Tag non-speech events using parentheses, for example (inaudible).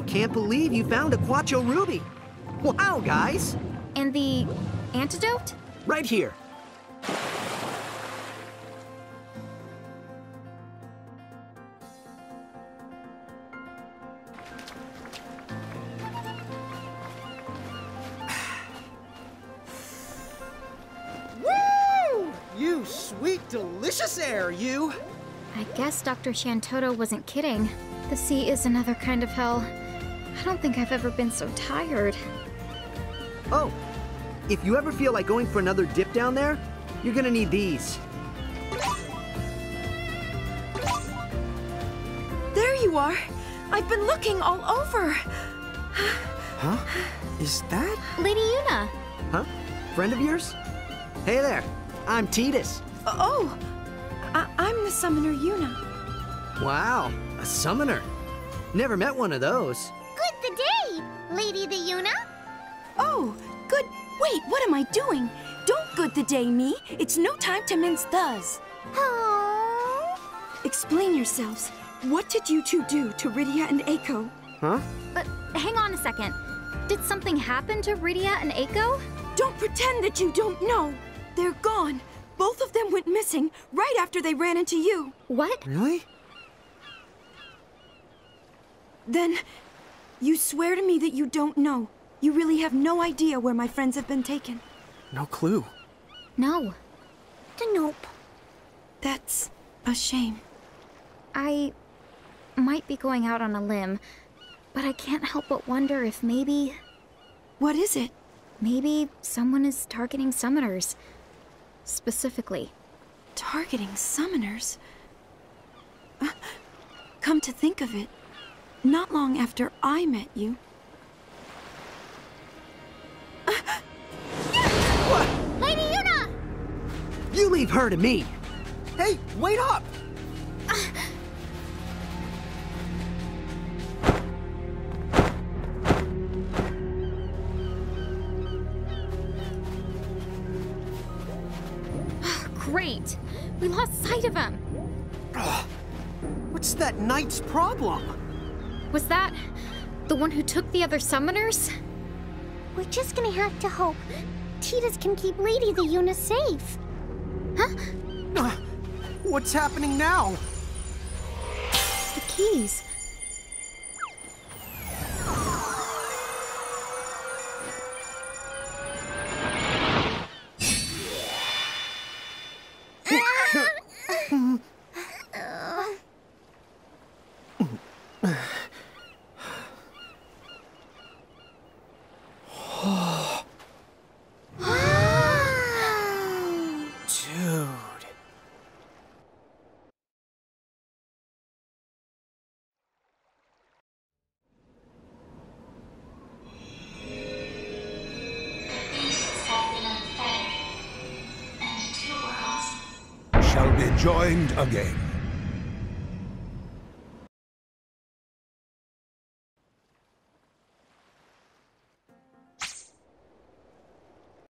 can't believe you found a Quattro Ruby. Wow, guys! And the antidote? Right here. (sighs) Woo! You sweet, delicious air, you! I guess Dr. Shantotto wasn't kidding. The sea is another kind of hell. I don't think I've ever been so tired. Oh, if you ever feel like going for another dip down there, you're gonna need these. There you are. I've been looking all over. Huh? Is that? Lady Yuna! Huh? Friend of yours? Hey there, I'm Tidus. Oh, I- I'm the summoner Yuna. Wow, a summoner. Never met one of those. Good the day, Lady the Yuna. Oh, good. Wait, what am I doing? Don't good the day me. It's no time to mince thus. Oh. Explain yourselves. What did you two do to Rydia and Eiko? Huh? But hang on a second. Did something happen to Rydia and Eiko? Don't pretend that you don't know. They're gone. Both of them went missing right after they ran into you. What? Really? Then, you swear to me that you don't know. You really have no idea where my friends have been taken. No clue. No. Nope. That's a shame. I might be going out on a limb, but I can't help but wonder if maybe, What is it? maybe someone is targeting summoners. Specifically. Targeting summoners? Uh, Come to think of it, not long after I met you, Lady Yuna! You leave her to me. Hey, wait up! (sighs) Great! We lost sight of him! What's that knight's problem? Was that the one who took the other summoners? We're just gonna have to hope Tidus can keep Lady the Yuna safe. Huh? Uh, What's happening now? The keys. (laughs) shall be joined again.